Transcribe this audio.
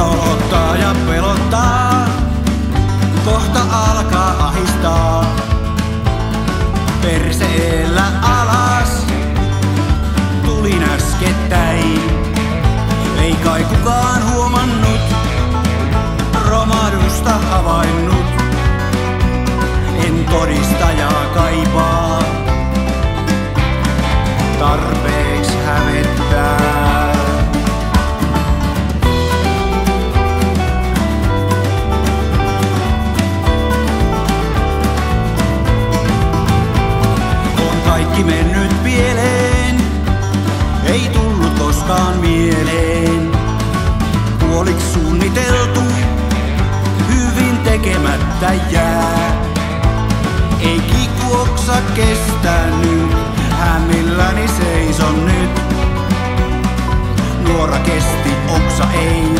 nolottaa ja pelottaa. Kohta alkaa ahistaa. Perseellä alas. Tulin äskettä syömättä jää. Ei kikuoksa kestänyt, hämilläni seison nyt. Nuora kesti, oksa ei